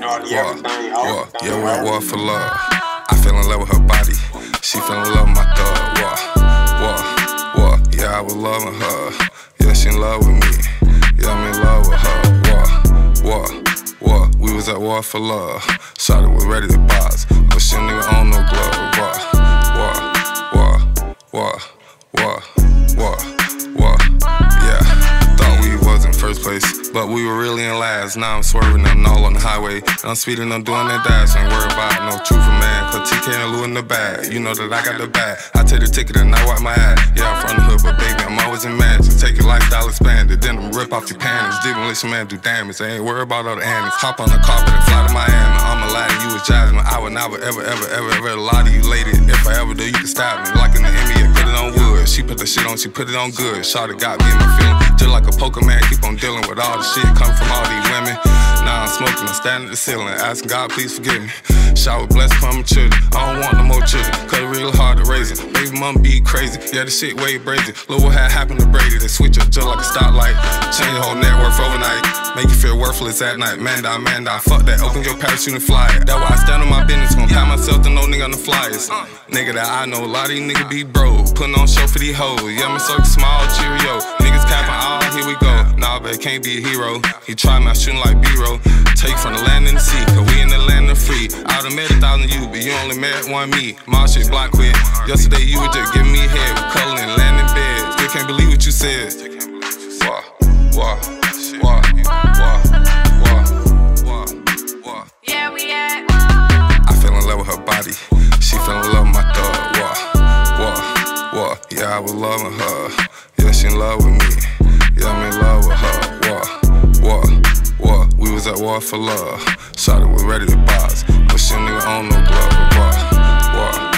war, war. Yeah, we at war for love. I fell in love with her body. She fell in love with my thug. War, war, war. Yeah, I was loving her. Yeah, she in love with me. Yeah, I'm in love with her. War, war, war. We was at war for love. Shot was ready to box, but she nigga on no glove. War, war, war, war, But we were really in last. Now I'm swerving and all on the highway. I'm speeding, I'm doing that dash. Ain't worried about no truth of man. Cause TK and Lou in the bag. You know that I got the bag. I take the ticket and I wipe my ass. Yeah, I'm from the hood, but baby, I'm always in mansion. Take your lifestyle expanded. Then I'm rip off your panties. Demolition man do damage. I ain't worried about all the antics. Hop on the carpet and fly to Miami. I'm a lad you was Jasmine. I would never, ever, ever, ever, ever lie to you, lady. If I ever do, you can stop me. Like in the NBA, put it on wood. She put the shit on, she put it on good. Shot got me in my feeling. Just like a poker man, keep on dealing with all the shit coming from all these women. Now I'm smoking, I'm standing at the ceiling, asking God, please forgive me. Shower blessed from my children. I don't want no more children, cause real hard to raise it. Baby mom be crazy, yeah, the shit way brazy. Look what had happened to Brady, they switch up just like a stoplight. Change your whole network overnight, make you feel worthless at night. Man die, man die, fuck that, open your parachute and fly it. That's why I stand on my business, gon' pat myself to no nigga on the flyers. Nigga that I know, a lot of these niggas be broke, putting on show for these hoes. Yeah, I'm a circle small Cheerio. Niggas capping all, here we go. Nah, but can't be a hero. He try my shooting like B-roll. Take from the land and the sea, cause we in the land of free. I done met a thousand you, but you only met one me. My shit block quit. Yesterday you were just giving me head with cuddling, land in bed. Still can't believe what you said. Wah, wah, wah, wah, wah, wah. Yeah, we at. Body. She fell in love with my thug. Wah, wah, wah. Yeah, I was loving her. Yeah, she in love with me. Yeah, I'm in love with her. Wah, wah, wah. We was at war for love. Shot it was ready to box, but she nigga on no glove.